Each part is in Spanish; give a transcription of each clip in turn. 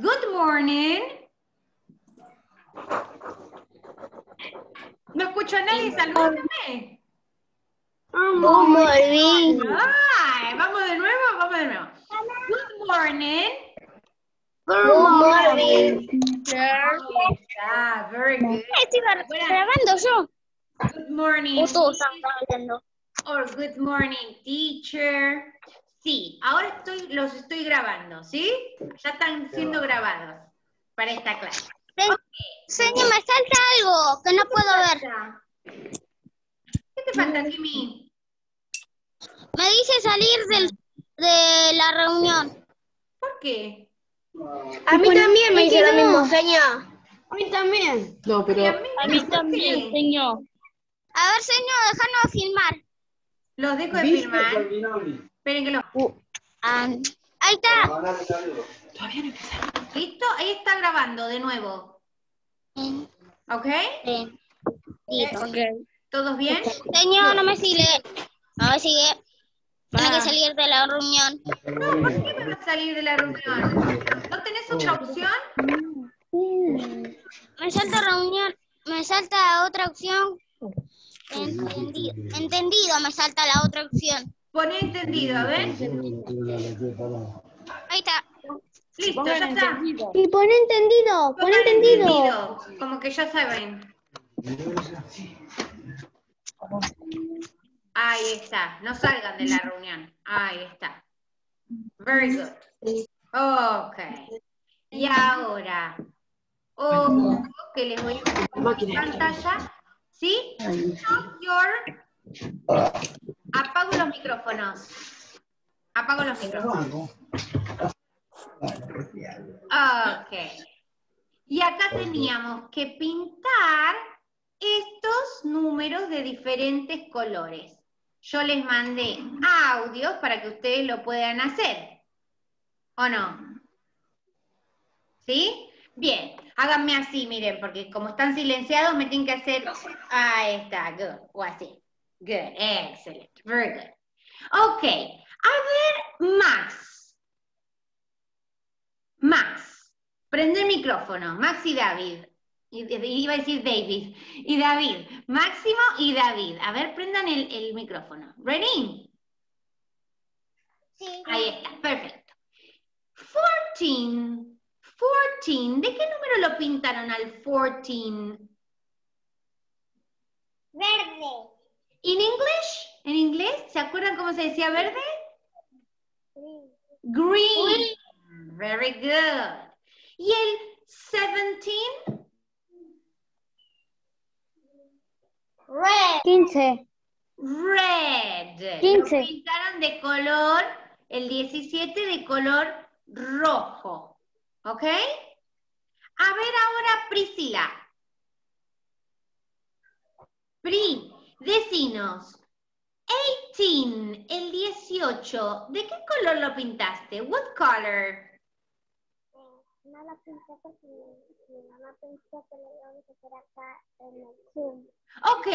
Good morning. No escucho a nadie, salúdame. Good morning. Ay, vamos de nuevo, vamos de nuevo. Good morning. Good morning. Ah, very good. Estoy Buenas- grabando yo. Good morning. Todos están grabando. Or good morning, teacher. Sí, ahora estoy, los estoy grabando, ¿sí? Ya están siendo grabados para esta clase. Señor, me falta algo que no puedo ver. ¿Qué te falta, Kimi? Me dice salir del, de la reunión. ¿Por qué? A mí también me dice lo mismo, señor. A mí también. No, pero a mí, ¿por qué? señor. A ver, señor, déjanos filmar. Los dejo de ¿Viste, filmar. Esperen que lo... Ah, ahí está. Todavía no empezaron. ¿Listo? Ahí está grabando de nuevo. Bien, ¿Ok? bien. Listo. ¿Todos bien? Señor, no me sigue. No me sigue. Tiene que salir de la reunión. No, ¿por qué me va a salir de la reunión? ¿No tenés otra opción? Me salta reunión. Me salta otra opción. Entendido. Entendido, me salta la otra opción. Poné entendido, ¿ven? Ahí está. Listo, ya está. Y pon entendido, pon Pongan entendido. Como que ya saben. Ahí está. No salgan de la reunión. Ahí está. Very good. Ok. Y ahora, ojo que les voy a poner pantalla. ¿Sí? Stop your- Apago los micrófonos. Apago los micrófonos. Ok. Y acá teníamos que pintar estos números de diferentes colores. Yo les mandé audios para que ustedes lo puedan hacer. ¿O no? ¿Sí? Bien. Háganme así, miren, porque como están silenciados me tienen que hacer... Ahí está, good. O así. Good, excellent, very good. Ok. A ver, Max. Max. Prende el micrófono. Max y David. Iba a decir David. Y David. Máximo y David. A ver, prendan el, el micrófono. ¿Ready? Sí. Ahí está, perfecto. 14. 14. ¿De qué número lo pintaron al 14? Verde. ¿En English? ¿En inglés? ¿Se acuerdan cómo se decía verde? Green. Very good. ¿Y el 17? Red. 15. Red. Quince. Lo pintaron de color, el 17 de color rojo. ¿Ok? A ver ahora Priscila. Pri, decinos. 18, el 18. ¿De qué color lo pintaste? What color? No la pinté porque mi mamá pensó que lo íbamos a hacer acá en el Zoom. Ok,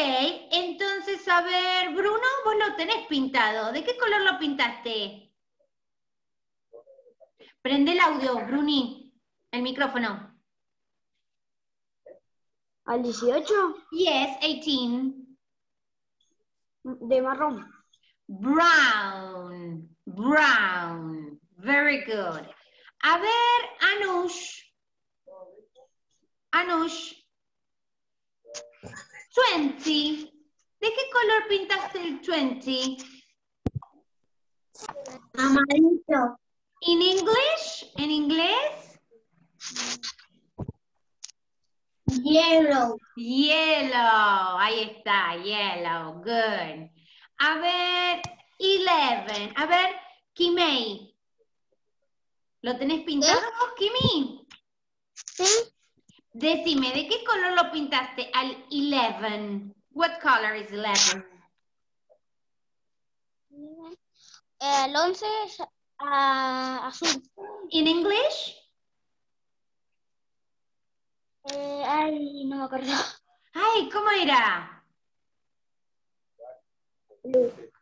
entonces, a ver, Bruno, vos lo tenés pintado. ¿De qué color lo pintaste? Prende el audio, Bruni, el micrófono. ¿Al 18? Yes, 18. De marrón. Brown, brown. Very good. A ver, Anush. Anush. 20. ¿De qué color pintaste el 20? Amarito. ¿En English? ¿En inglés? Yellow. Yellow. Ahí está, yellow. Good. A ver, 11. A ver, Kimei. ¿Lo tenés pintado vos, Kimi? ¿Sí? Decime, ¿de qué color lo pintaste al 11? What color is 11? El 11 es ah, azul. ¿En English? Eh, ay, no me acuerdo. Ay, ¿cómo era?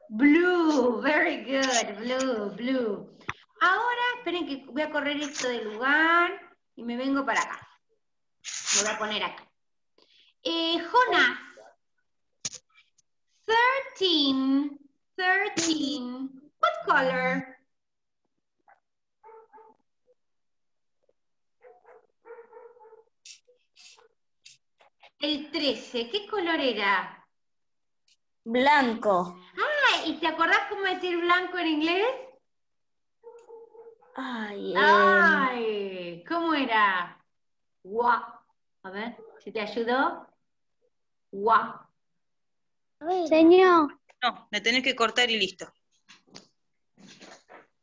Blue, very good, blue, blue. Ahora, esperen que voy a correr esto de lugar. y me vengo para acá. Me voy a poner acá. Jonas. 13. 13. What color? El 13, ¿qué color era? Blanco. Ah, ¿y te acordás cómo decir blanco en inglés? Ay, Ay, ¿cómo era? Guau. A ver, si te ayudó. Guau. Señor. No, me tenés que cortar y listo.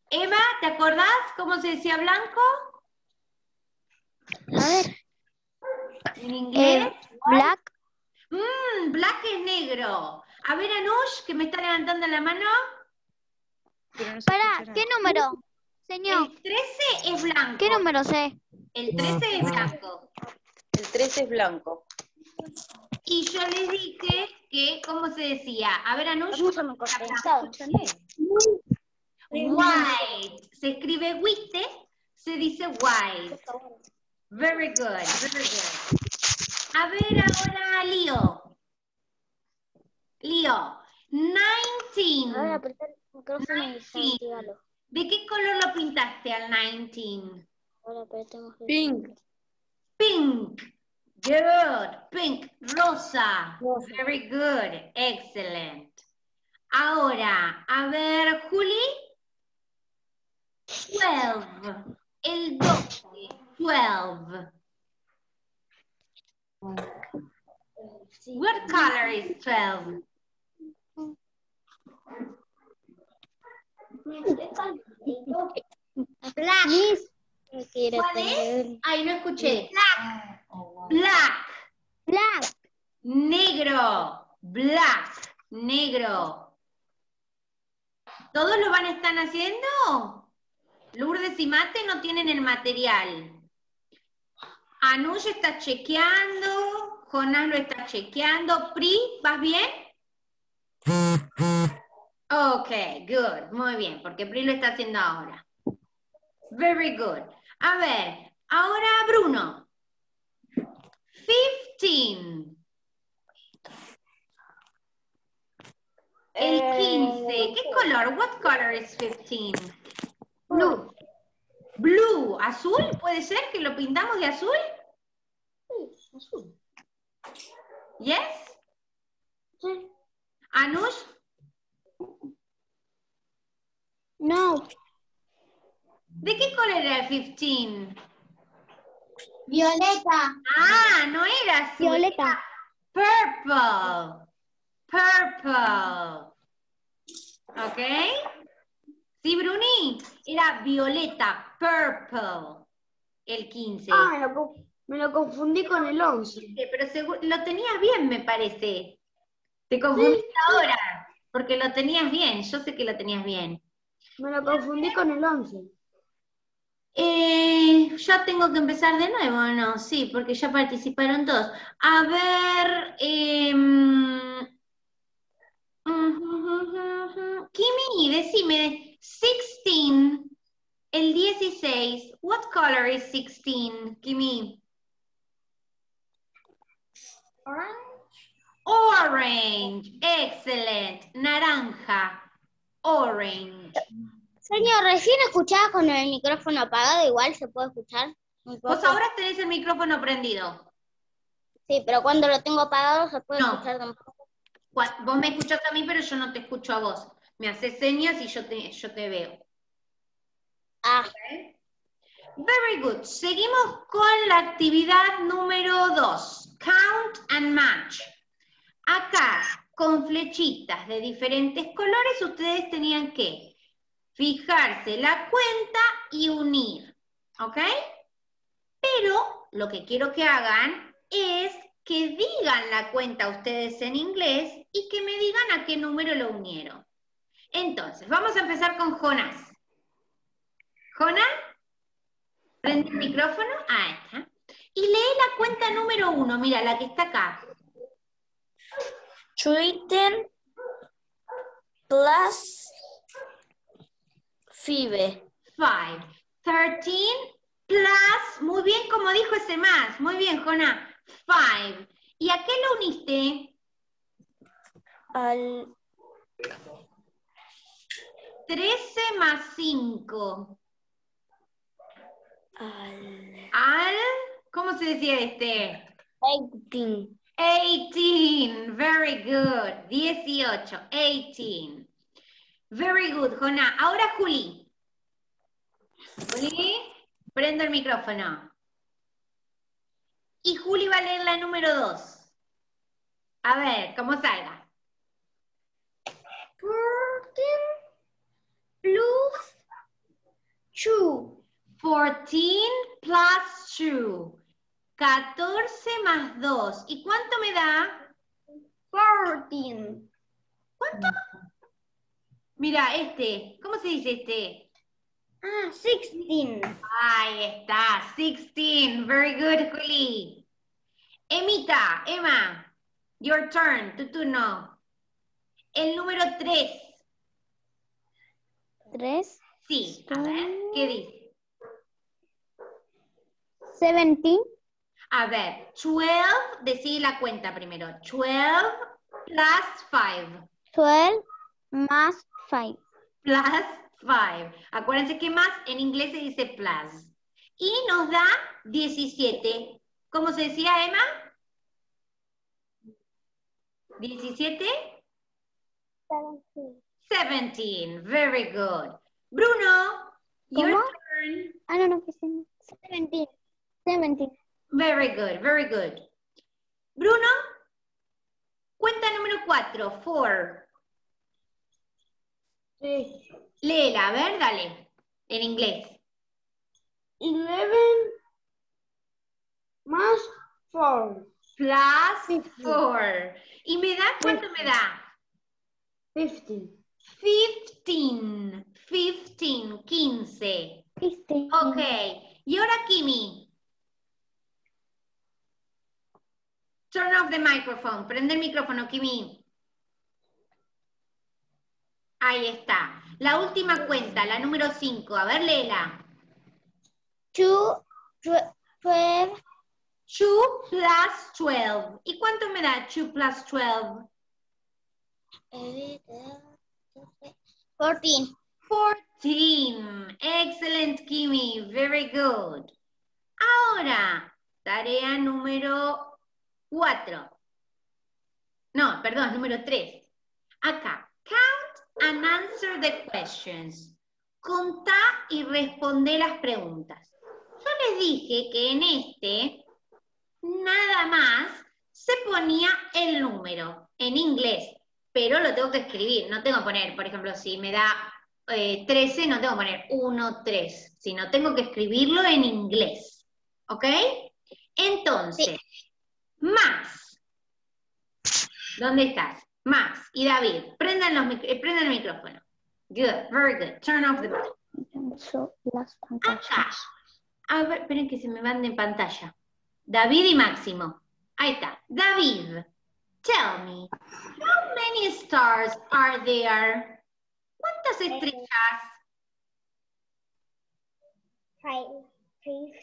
Eva, ¿te acordás cómo se decía blanco A ver. En inglés? Black. Mmm, black es negro. A ver, Anush, que me está levantando la mano. No Pará, ¿qué número? Señor, El 13 es blanco. ¿qué número sé? El 13 es blanco. El 13 es blanco. Y yo les dije que, ¿cómo se decía? A ver, Anush. White. Se escribe white, se dice white. Very good, very good. A ver ahora, Lío. Lío. 19. apretar el micrófono y Sí. desactivarlo. ¿De qué color lo pintaste al 19? Ahora apretemos el- Pink. Pink. Good. Pink. Rosa. Very good. Excellent. Ahora, a ver, Juli. 12. El 12. 12. What color is 12? Black. ¿Cuál es? Ay, no escuché. Black. Black. Negro. Black. Negro. ¿Todos lo van a estar haciendo? Lourdes y Mate no tienen el material. Anush está chequeando. Jonás lo está chequeando. Pri, ¿vas bien? Ok, good. Muy bien, porque Pri lo está haciendo ahora. Very good. A ver, ahora Bruno. 15. El 15. ¿Qué color? What color is 15? Blue. Blue. ¿Azul? ¿Puede ser que lo pintamos de azul? Yes? Anush? No. ¿De qué color era el 15? Violeta. Ah, no era azul. Violeta. Purple. Purple. ¿Ok? Sí, Bruni. Era violeta. Purple. El 15. Ah, me lo, co- me lo confundí con el 11. Sí, Pero lo tenías bien, me parece. Te confundiste ahora. Porque lo tenías bien. Yo sé que lo tenías bien. Me lo confundí con el 11. Eh, ya tengo que empezar de nuevo, ¿no? Sí, porque ya participaron todos. A ver, em, Kimi, decime, 16, el 16, what color is 16, Kimi? Orange, excellent, naranja, orange. Señor, recién escuchaba con el micrófono apagado, igual se puede escuchar. Vos ahora tenés el micrófono prendido. Sí, pero cuando lo tengo apagado se puede No. escuchar tampoco. Vos me escuchás a mí, pero yo no te escucho a vos. Me haces señas y yo te, yo te veo. Very good. Seguimos con la actividad número dos. Count and match. Acá, con flechitas de diferentes colores, ustedes tenían que fijarse la cuenta y unir. ¿Ok? Pero lo que quiero que hagan es que digan la cuenta ustedes en inglés y que me digan a qué número lo unieron. Entonces, vamos a empezar con Jonás. Jonás, prende el micrófono. Ahí está. Y lee la cuenta número uno, mira, la que está acá. Twitter plus Five. Five. Thirteen plus, muy bien como dijo ese más, muy bien, Jona, 5. ¿Y a qué lo uniste? Al 13 más 5. Al Al, ¿cómo se decía este? 18. 18, very good. 18, 18. Very good, Jona. Ahora Juli. Juli, prendo el micrófono. Y Juli va a leer la número 2. A ver, ¿cómo salga? 14 plus 2. 14 plus 2. 14 más 2. ¿Y cuánto me da? 14. ¿Cuánto? Mira, este. ¿Cómo se dice este? Ah, 16. Ahí está, 16. Very good, Juli. Emita, Emma, your turn, tu turno. El número 3. 3. Sí, a ver, ¿qué dice? 17 A ver, 12, decí la cuenta primero. 12 plus 5. 12 más 5. Plus 5. Acuérdense que más en inglés se dice plus. Y nos da 17. ¿Cómo se decía, Emma? 17? 17. Very good. Bruno, your ¿Cómo? turn. Ah, no, no, que sí. 17. 17. Very good, very good. Bruno, cuenta número 4, 4. Sí. Léela, a ver, dale. En inglés. 11 más 4. Plus 4. ¿Y me da cuánto me da? 15. 15. 15, 15. 15. Ok. Y ahora Kimi. Turn off the microphone. Prende el micrófono, Kimi. Ahí está. La última cuenta, la número 5. A ver, léela. 2, 12, 2 plus 12. ¿Y cuánto me da 2 plus 12? 14. 14. Excellent, Kimi. Very good. Ahora, tarea número 4. No, perdón, número 3. Acá. Count and answer the questions. Contá y responde las preguntas. Yo les dije que en este, nada más, se ponía el número en inglés, pero lo tengo que escribir. No tengo que poner, por ejemplo, si me da eh, 13, no tengo que poner 1, 3, sino tengo que escribirlo en inglés. ¿Ok? Entonces, Max. ¿Dónde estás? Max y David, prendan, los, mic- eh, prendan el micrófono. Good, very good. Turn off the mic. Acá. A ver, esperen que se me van de pantalla. David y Máximo. Ahí está. David, tell me, how many stars are there? ¿Cuántas estrellas? 15.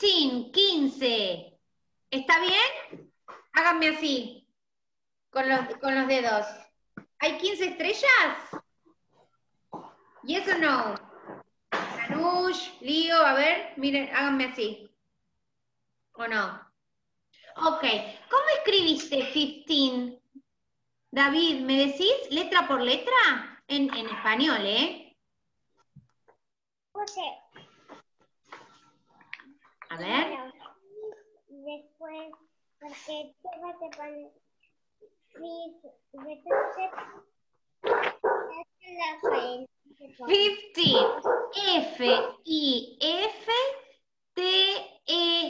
15, 15. ¿Está bien? Háganme así, con los, con los dedos. ¿Hay 15 estrellas? ¿Yes o no? Anush, Lío, a ver, miren, háganme así. ¿O no? Ok, ¿cómo escribiste 15? David, ¿me decís letra por letra? En, en español, ¿eh? A ver. Después, porque tengo que poner. Sí, entonces, la frente. 15.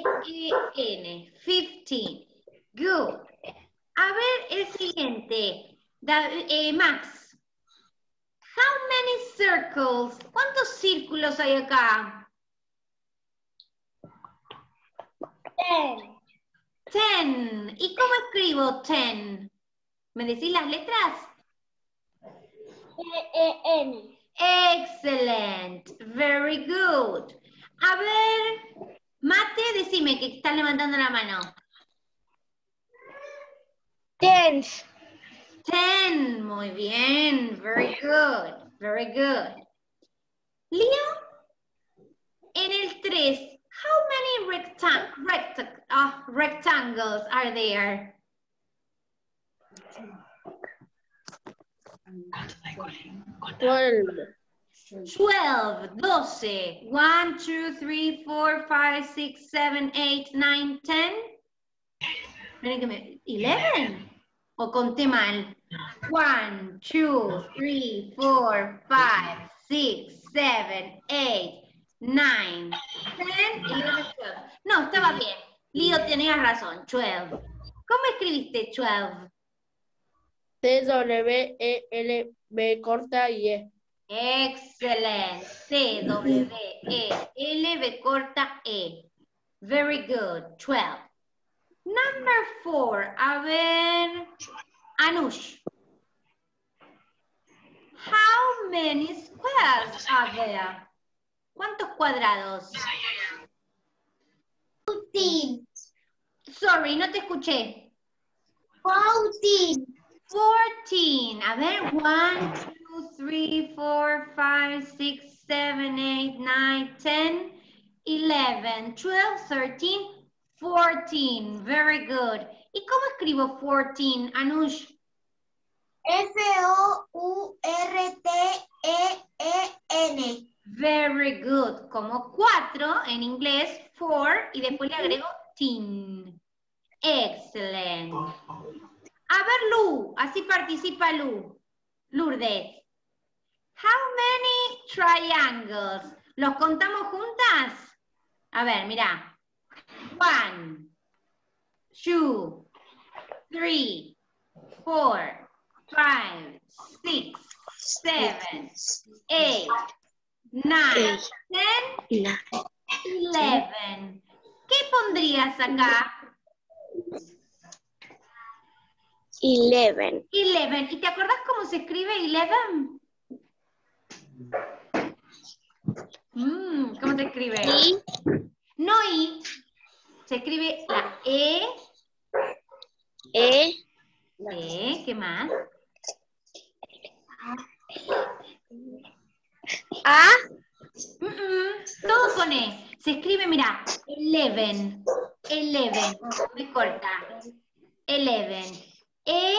F-I-F-T-E-E-N. 15. Good. A ver el siguiente. Da- eh, Max. How many circles? ¿Cuántos círculos hay acá? Ten. Ten. ¿Y cómo escribo ten? ¿Me decís las letras? E-E-N. Excellent. Very good. A ver, Mate, decime que están levantando la mano. Ten. Ten, muy bien, very good, very good. Leo, en el 3, how many rectang recta- ah, rectangles are there? Twelve. 12, 12. 1, 2, 3, 4, 5, 6, 7, 8, 9, 10. Esperen que me- 11. ¿O conté mal? 1, 2, 3, 4, 5, 6, 7, 8, 9, 10, 11, 12. No, estaba bien. Lío, tenías razón. 12. ¿Cómo escribiste 12? T-W-E-L-B corta y E. Excellent. C, W, E, L, B corta, E. Very good. 12. Number four. A ver. Anush. How many squares are there? ¿Cuántos cuadrados? Fourteen. Sorry, no te escuché. Fourteen. 14. A ver, 1, 2, 3, 4, 5, 6, 7, 8, 9, 10, 11, 12, 13, 14. Very good. ¿Y cómo escribo 14, Anush? F-O-U-R-T-E-E-N. Very good. Como 4 en inglés, 4, y después le agrego teen. Excellent. A ver, Lu, así participa Lu. Lourdes. How many triangles? ¿Los contamos juntas? A ver, mira. One, two, three, four, five, six, seven, eight, nine, ten, eleven. ¿Qué pondrías acá? Eleven. Eleven. ¿Y te acordás cómo se escribe eleven? Mm, ¿Cómo se escribe? Y No I. Se escribe la E. E. E. ¿Qué más? A. Mm, mm, todo con E. Se escribe, mira, eleven. Eleven. Me corta. Eleven. E,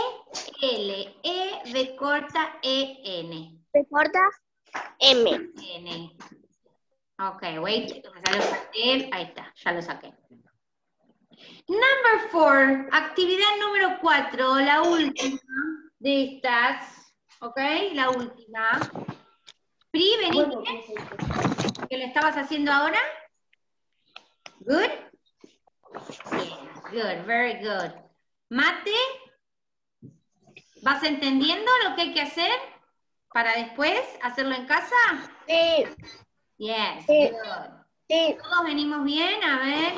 L, E, B corta, E, N. Se corta. M. N. Ok, wait, me sale el papel. Ahí está, ya lo saqué. Number four, actividad número cuatro, la última de estas. Ok, la última. Vení. ¿Qué le estabas haciendo ahora? Good? Yes, good, very good. Mate, ¿vas entendiendo lo que hay que hacer para después hacerlo en casa? Sí. Yes, Sí. good. Sí. Todos venimos bien, a ver.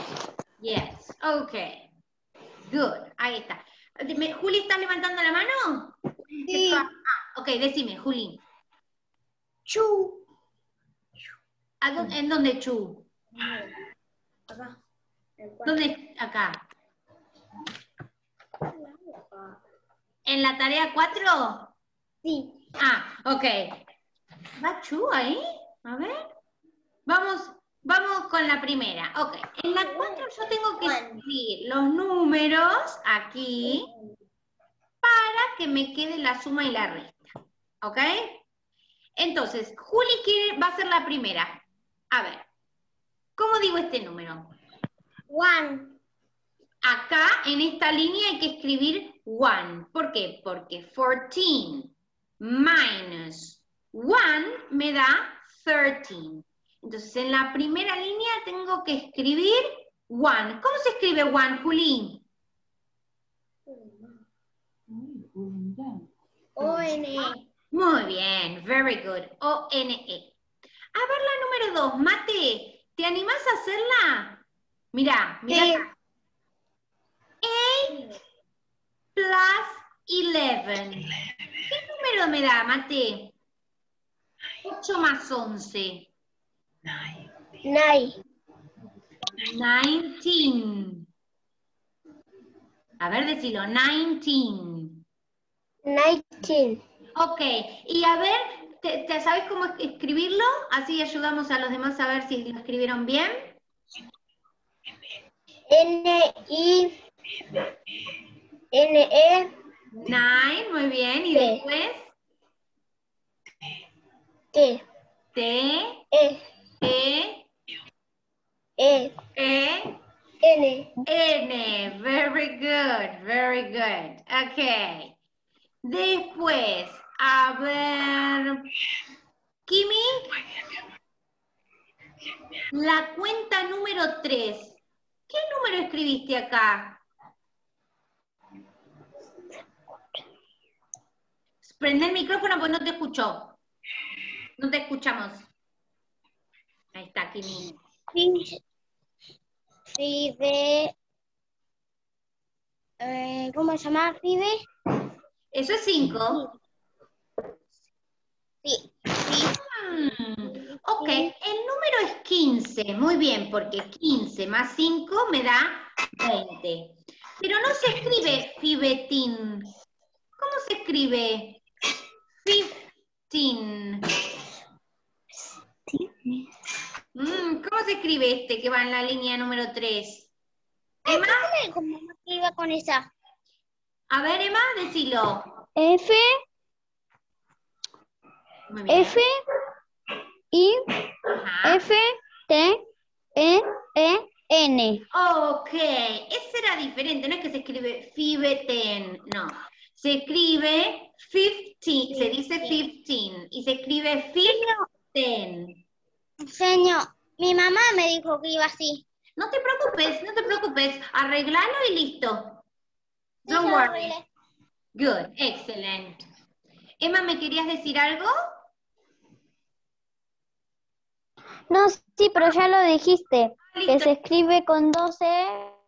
Yes, ok. Good, ahí está. Juli, ¿estás levantando la mano? Sí. Ah, ok, decime, Juli. Chu. ¿A dó- ¿En dónde, Chu? ¿Dónde? Acá. ¿En la tarea 4? Sí. Ah, ok. ¿Va Chu ahí? A ver. Vamos, vamos con la primera. Ok. En la 4 yo tengo que escribir los números aquí para que me quede la suma y la resta. ¿Ok? Entonces, Juli quiere, va a ser la primera. A ver. ¿Cómo digo este número? One. Acá, en esta línea, hay que escribir one. ¿Por qué? Porque 14 minus 1 me da 13. Entonces, en la primera línea tengo que escribir one. ¿Cómo se escribe one, Juli? O-N. Muy bien, very good. O-N-E. A ver la número 2. Mate, ¿te animás a hacerla? Mira, mira Sí. acá. 8 plus 11. ¿Qué número me da, Mate? 8 más 11. Nine. 19. A ver, decilo, 19. Nineteen. Ok, y a ver, ¿te, te sabes cómo es- escribirlo? Así ayudamos a los demás a ver si lo escribieron bien. N I N E Nine, muy bien. Y después, T T, E E, E E, N N. Very good, very good. Ok. Después, a ver. Kimi, la cuenta número 3. ¿Qué número escribiste acá? Prende el micrófono porque no te escuchó. No te escuchamos. Ahí está, Kimi. Fi- Fibe. eh, ¿Cómo se llama? Fibe. Eso es 5. Sí. sí. Mm, ok, el número es 15, muy bien, porque 15 más 5 me da 20. Pero no se escribe fibetín. ¿Cómo se escribe? 15. Mm, ¿Cómo se escribe este que va en la línea número 3? Emma, ¿Cómo iba con esa? a ver, Emma, decilo. F. F, I, Ajá. F, T, E, E, N. Ok, ese era diferente, no es que se escribe fibeten, no. Se escribe 15, se dice 15 y se escribe 15. Señor, mi mamá me dijo que iba así. No te preocupes, no te preocupes, arreglalo y listo. Don't worry. Good, excellent. Emma, ¿me querías decir algo? No, sí, pero ya lo dijiste, que Listo. se escribe con 12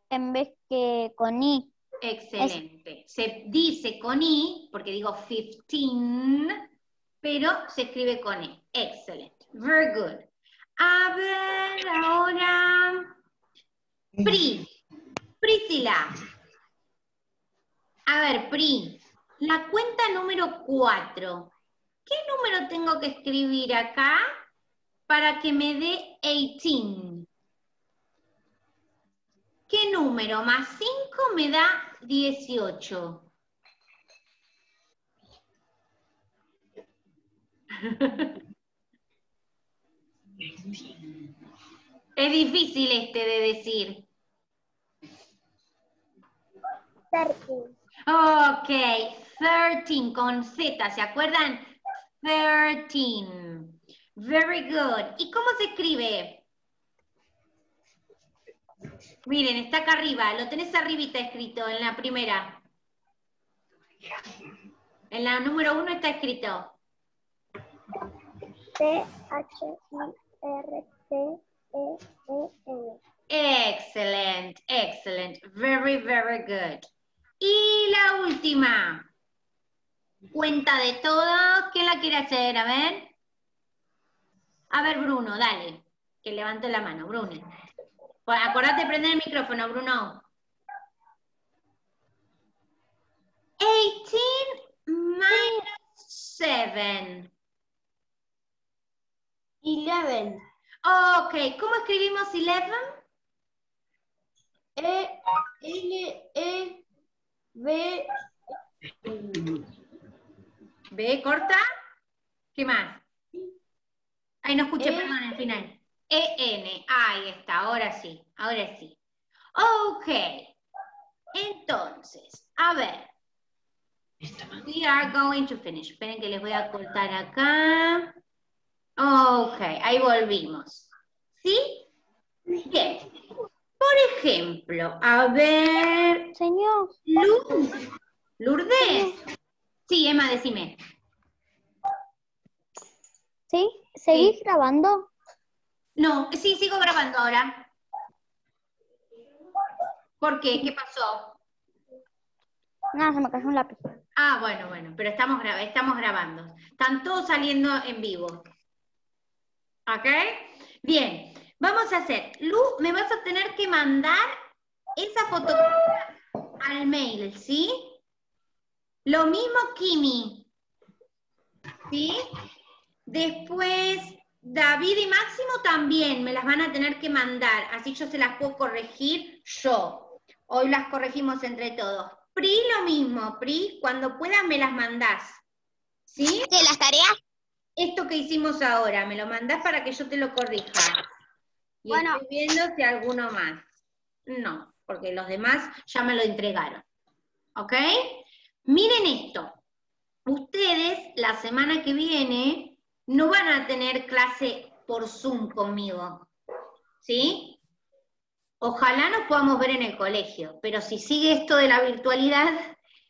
en vez que con I. Excelente. Se dice con I, porque digo 15, pero se escribe con E. Excellent. Very good. A ver, ahora. Pri. Priscila. A ver, Pri. La cuenta número 4. ¿Qué número tengo que escribir acá para que me dé 18? ¿Qué número más 5 me da 18? Es difícil este de decir. Thirteen. Ok, 13 con Z, ¿se acuerdan? 13. Very good. ¿Y cómo se escribe? Miren, está acá arriba, lo tenés arribita escrito en la primera. En la número uno está escrito. T H I R T E E N. Excellent, excellent. Very, very good. Y la última. Cuenta de todos. ¿Quién la quiere hacer? A ver. A ver, Bruno, dale. Que levante la mano, Bruno. Acordate de prender el micrófono, Bruno. 18 minus 7. Eleven. Ok, ¿cómo escribimos 11? E L E B ¿B corta? ¿Qué más? Ay, no escuché, E. perdón, el final. E-N, ahí está, ahora sí, ahora sí. Ok, entonces, a ver. We are going to finish. Esperen que les voy a cortar acá. Ok, ahí volvimos. ¿Sí? Bien. Por ejemplo, a ver, Señor, Luz, Lourdes. Sí, Emma, decime. ¿sí? ¿Seguís grabando? No, sí, sigo grabando ahora. ¿Por qué? ¿Qué pasó? No, se me cayó un lápiz. Ah, bueno, bueno, pero estamos, gra- estamos grabando. Están todos saliendo en vivo. ¿Ok? Bien, vamos a hacer. Lu, me vas a tener que mandar esa fotocopia al mail, ¿sí? Lo mismo Kimi. ¿Sí? Después, David y Máximo también me las van a tener que mandar, así yo se las puedo corregir yo. Hoy las corregimos entre todos. Pri, lo mismo, Pri, cuando puedas me las mandás. ¿Sí? ¿De las tareas? Esto que hicimos ahora, me lo mandás para que yo te lo corrija. Y Bueno. estoy viendo si alguno más. No, porque los demás ya me lo entregaron. ¿Ok? Miren esto. Ustedes la semana que viene no van a tener clase por Zoom conmigo. ¿Sí? Ojalá nos podamos ver en el colegio, pero si sigue esto de la virtualidad,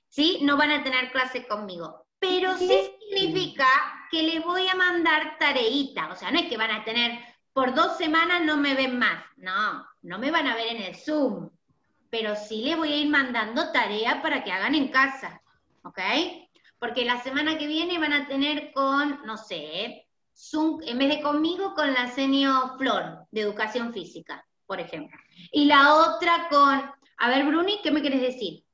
¿sí? No van a tener clase conmigo. Pero sí significa que les voy a mandar tareita. O sea, no es que van a tener, por dos semanas no me ven más. No, no me van a ver en el Zoom. Pero sí les voy a ir mandando tarea para que hagan en casa. ¿Ok? Porque la semana que viene van a tener con, no sé, Zoom, en vez de conmigo, con la senio Flor, de educación física, por ejemplo. Y la otra con, a ver, Bruni, ¿qué me quieres decir?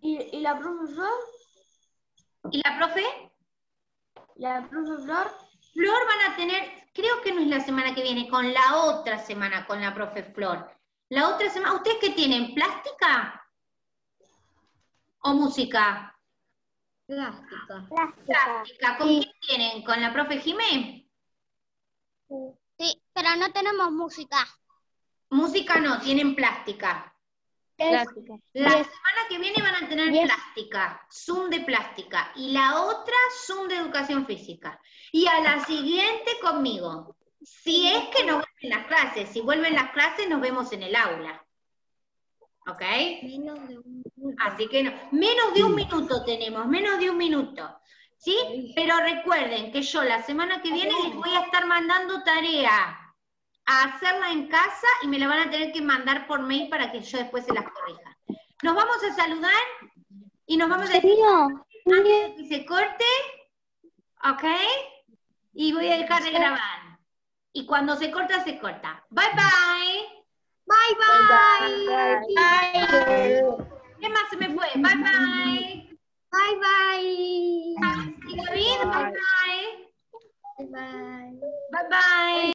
¿Y, y la profesora? ¿Y la profe? ¿La profesora? Flor van a tener, creo que no es la semana que viene, con la otra semana, con la profe Flor. La otra semana, ¿ustedes qué tienen? ¿Plástica? ¿O música? Plástica. Plástica. ¿Con quién tienen? ¿Con la profe Jimé? Sí, pero no tenemos música. Música no, tienen plástica. Plástica. La semana que viene van a tener plástica, Zoom de plástica, y la otra Zoom de educación física. Y a la siguiente conmigo. Si es que no vuelven las clases, si vuelven las clases nos vemos en el aula. ¿Ok? Menos de un Así que no, menos de un minuto tenemos, menos de un minuto. ¿Sí? Pero recuerden que yo la semana que viene les voy a estar mandando tarea a hacerla en casa y me la van a tener que mandar por mail para que yo después se las corrija. Nos vamos a saludar y nos vamos a decir antes de que se corte, ¿ok? Y voy a dejar de grabar. Y cuando se corta, se corta. Bye bye. Bye bye. ¿Qué más se me fue? Bye bye. Bye bye. David, bye bye. Bye bye. Bye bye.